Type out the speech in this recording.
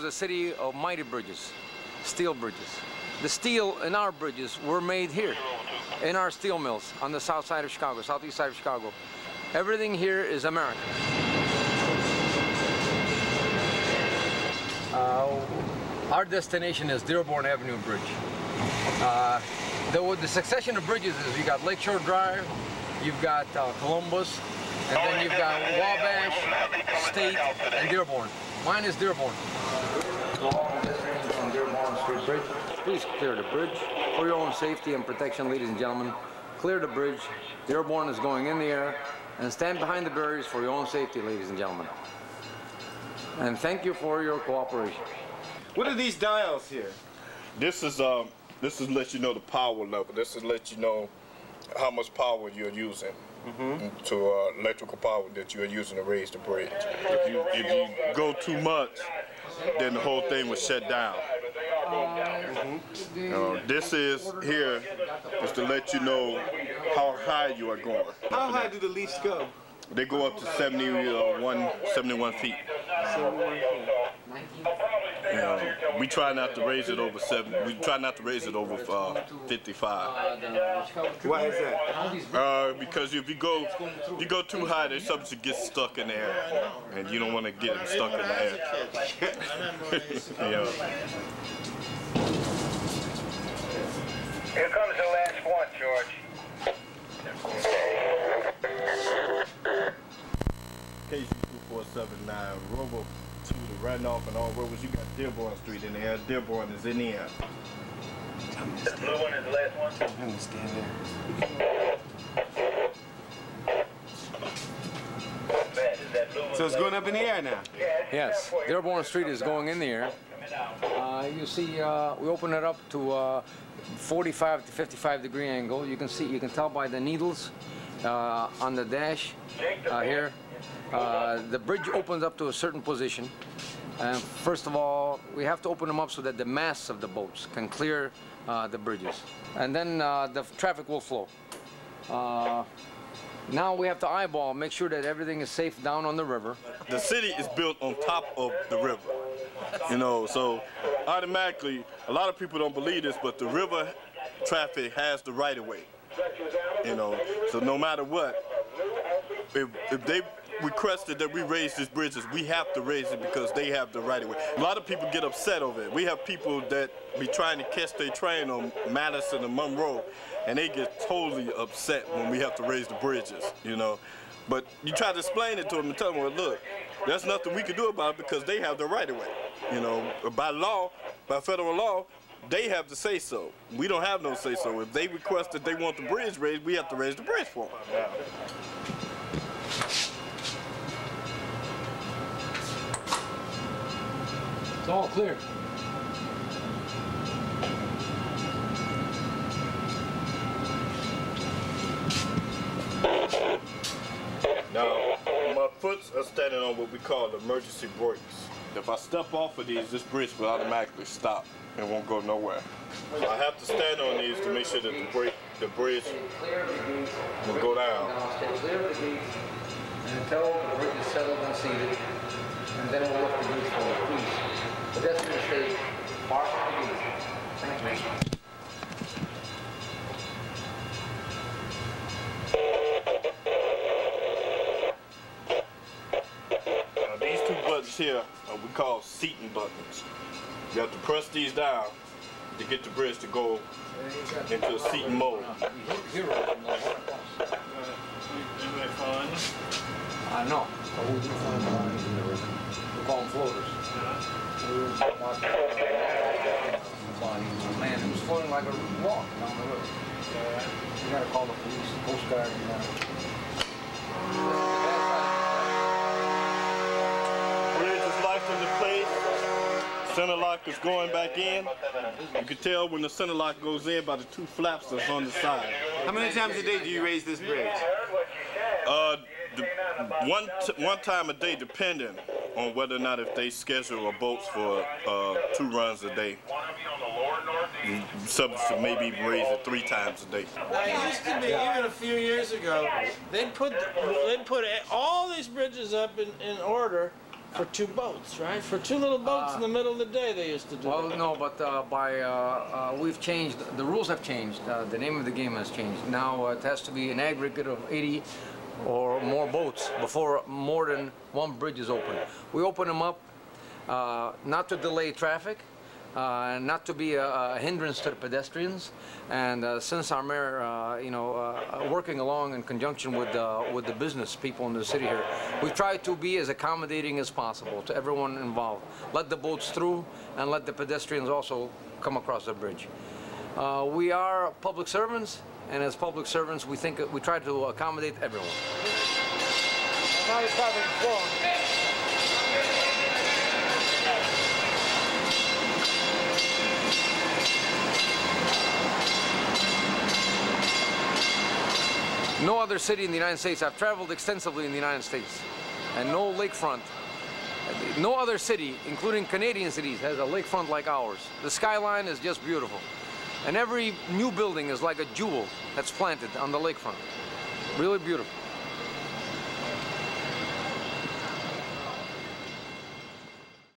Is a city of mighty bridges, steel bridges. The steel in our bridges were made here, in our steel mills on the south side of Chicago, southeast side of Chicago. Everything here is American. Uh, our destination is Dearborn Avenue Bridge. Uh, the, the succession of bridges is you got Lakeshore Drive, you've got uh, Columbus, and then you've got Wabash, State, and Dearborn. Mine is Dearborn. On Dearborn Street Bridge. Please clear the bridge for your own safety and protection, ladies and gentlemen. Clear the bridge. Dearborn is going in the air. And stand behind the barriers for your own safety, ladies and gentlemen. And thank you for your cooperation. What are these dials here? This is um, this is let you know the power level. This is let you know how much power you're using mm -hmm. to uh, electrical power that you're using to raise the bridge. If you if you go too much, then the whole thing was shut down. Mm -hmm. uh, this is here is to let you know how high you are going. How high do the leaves go? They go up to 71, 71 feet. 71 feet. You know, we try not to raise it over seven. We try not to raise it over uh, 55. Why is that? Uh, because if you go, if you go too high, they're subject to get stuck in the air, and you don't want to get them stuck in the air. yeah. Here comes the last one, George. KC2479, Robo to the runoff and all roads. You got Dearborn Street in there. Dearborn is in there. The blue one is the last one? I'm going to stand there. So it's going up in the air now? Yes, Dearborn Street is going in the air. Uh, you see, uh, we open it up to uh, 45 to 55 degree angle. You can see, you can tell by the needles uh, on the dash uh, here. Uh, the bridge opens up to a certain position. And first of all, we have to open them up so that the mass of the boats can clear uh, the bridges. And then uh, the traffic will flow. Uh, now we have to eyeball, make sure that everything is safe down on the river. The city is built on top of the river. You know, so automatically, a lot of people don't believe this, but the river traffic has the right of way. You know, so no matter what, if, if they requested that we raise these bridges, we have to raise it because they have the right of way. A lot of people get upset over it. We have people that be trying to catch their train on Madison and Monroe, and they get totally upset when we have to raise the bridges, you know. But you try to explain it to them and tell them, well, look, there's nothing we can do about it because they have the right of way. You know, by law, by federal law, they have to say so. We don't have no say so. If they request that they want the bridge raised, we have to raise the bridge for them. All clear. Now, my foots are standing on what we call emergency brakes. If I step off of these, this bridge will automatically stop and won't go nowhere. I have to stand on these to make sure that the brake, the bridge will go down. Now stay clear of the gate until the bridge is settled and seated, and then we'll lift the bridge forward, please. But that's going to stay far from the gate. Thank you. Now these two buttons here are we call seating buttons. You have to press these down to get the bridge to go into a seating mode. I know. But we do find lines in the river. We call them floaters. We were talking about uh, body, a man who was floating like a rock down the river. You gotta call the police, the Coast Guard, you know. Bridge is locked into place. Center lock is going back in. You can tell when the center lock goes in by the two flaps that's on the side. How many times a day do you raise this bridge? Uh, the, one one time a day, depending on whether or not if they schedule a boats for uh, two runs a day. Subject to maybe raise it three times a day. Now, it used to be, even a few years ago, they'd put, they'd put all these bridges up in, in order, For two boats, right? For two little boats in the middle of the day, they used to do Well, that. no, but uh, by uh, uh, we've changed. The rules have changed. Uh, the name of the game has changed. Now uh, it has to be an aggregate of 80 or more boats before more than one bridge is open. We open them up uh, not to delay traffic, uh, not to be a, a hindrance to the pedestrians. And uh, since our mayor, uh, you know, uh, working along in conjunction with uh, with the business people in the city here, we try to be as accommodating as possible to everyone involved. Let the boats through and let the pedestrians also come across the bridge. Uh, we are public servants, and as public servants, we think we try to accommodate everyone. No other city in the United States, I've traveled extensively in the United States, and no lakefront, no other city, including Canadian cities, has a lakefront like ours. The skyline is just beautiful. And every new building is like a jewel that's planted on the lakefront. Really beautiful.